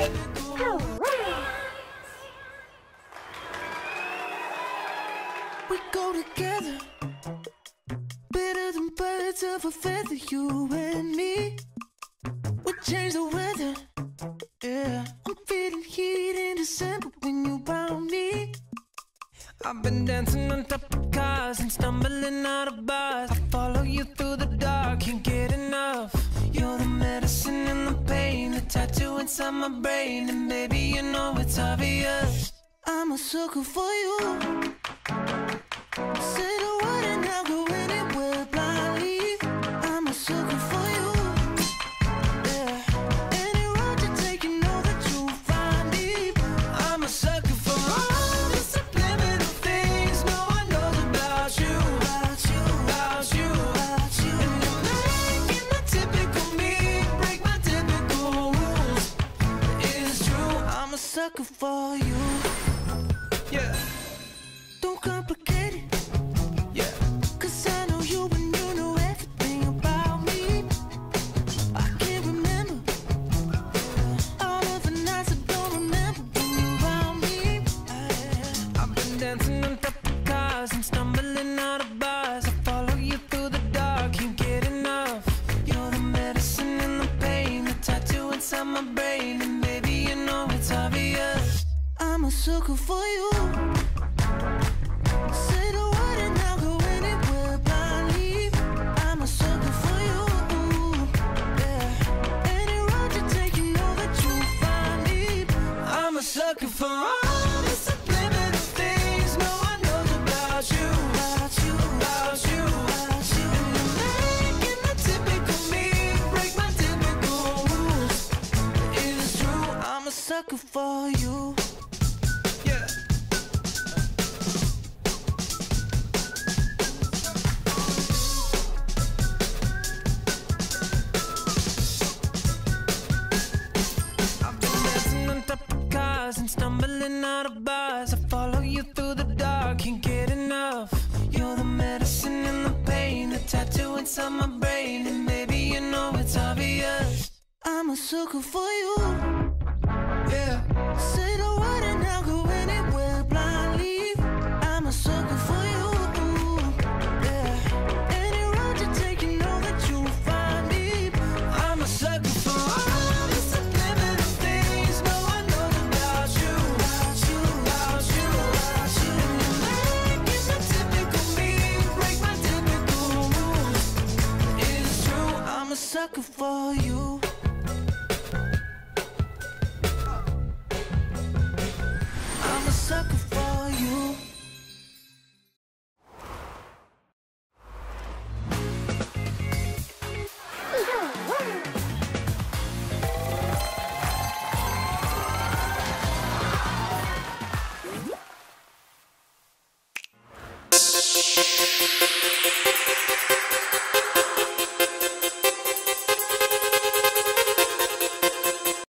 We go together. Better than birds of a feather You and me. We change the weather. Yeah I'm feeling heat in December When you found me. I've been dancing on top of cars And stumbling out of inside my brain, and baby, you know it's obvious. I'm a sucker for you. Sucker for you. yeah, Don't complicate a sucker for you. I'll anywhere. I'm a sucker for you. Any road you take, you know that you'll find me. I'm a sucker for all the things no one knows about you, you, you. you. And you're making the typical me break my typical rules. It's true, I'm a sucker for you. Inside my brain, and maybe you know it's obvious. I'm a sucker for you. sucker for you. I'm a sucker for you.